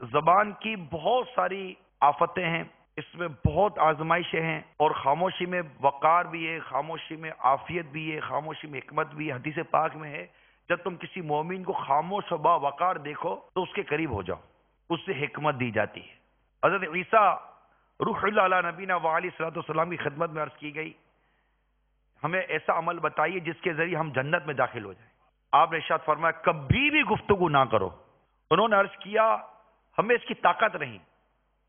زبان کی بہت ساری آفتیں ہیں، اس میں بہت آزمائشیں ہیں اور خاموشی میں وقار بھی ہے، خاموشی میں عافیت بھی ہے، خاموشی میں حکمت بھی ہے، حدیث پاک میں ہے، جب تم کسی مومن کو خاموش و با وقار دیکھو تو اس کے قریب ہو جاؤ، اس سے حکمت دی جاتی ہے۔ حضرت عیسیٰ روح اللہ علیہ نبینہ وعلی صلاحت والسلام کی خدمت میں عرض کی گئی، ہمیں ایسا عمل بتائیے جس کے ذریعے ہم جنت میں داخل ہو جائیں۔ آپ نے ارشاد فرمایا، کبھی بھی گفتگو نہ کرو۔ انہوں نے عرض کیا ہمیں اس کی طاقت نہیں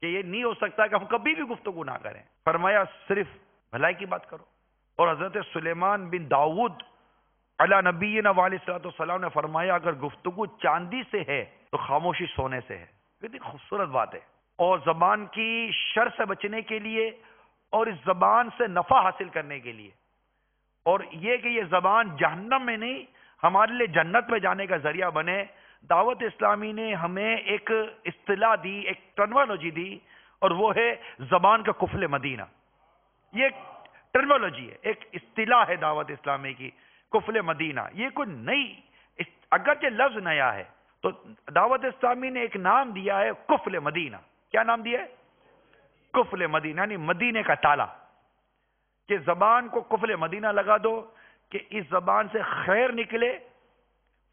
کہ یہ نہیں ہو سکتا کہ ہم کبھی بھی گفتگو نہ کریں۔ فرمایا، صرف بھلائی کی بات کرو۔ اور حضرت سلیمان بن داود علا نبی نوالی صلاحت السلام نے فرمایا، اگر گفتگو چاندی سے ہے تو خاموشی سونے سے ہے۔ کتنی خوبصورت بات ہے۔ اور زبان کی شر سے بچنے کے لیے اور اس زبان سے نفع حاصل کرنے کے لیے۔ اور یہ کہ یہ زبان جہنم میں نہیں، ہمارے لیے جنت میں جانے کا ذریعہ بنے۔ دعوت اسلامی نے ہمیں ایک اصطلاح دی، ایک ٹرمالوجی دی، اور وہ ہے زبان کا کفل مدینہ۔ یہ ایک ٹرمالوجی ہے، ایک اصطلاح ہے دعوت اسلامی کی، کفل مدینہ۔ یہ کوئی نئی اگرچہ لفظ نیا ہے، تو دعوت اسلامی نے ایک نام دیا ہے کفل مدینہ۔ کیا نام دیا ہے؟ کفل مدینہ یعنی مدینے کا تالا۔ کہ زبان کو کفل مدینہ لگا دو، کہ اس زبان سے خیر نکلے،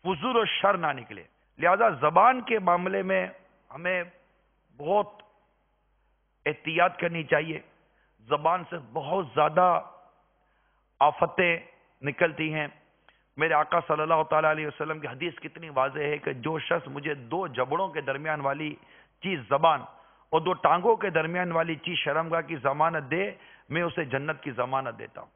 فضول و شر نہ نکلے۔ لہذا زبان کے معاملے میں ہمیں بہت احتیاط کرنی چاہیے۔ زبان سے بہت زیادہ آفتیں نکلتی ہیں۔ میرے آقا صلی اللہ تعالیٰ علیہ وسلم کی حدیث کتنی واضح ہے کہ جو شخص مجھے دو جبڑوں کے درمیان والی چیز زبان اور دو ٹانگوں کے درمیان والی چیز شرمگاہ کی ضمانت دے، میں اسے جنت کی ضمانت دیتا ہوں۔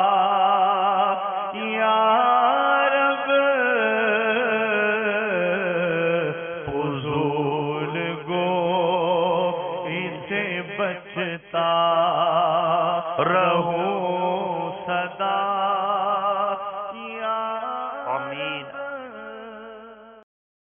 بچتا رہو سدا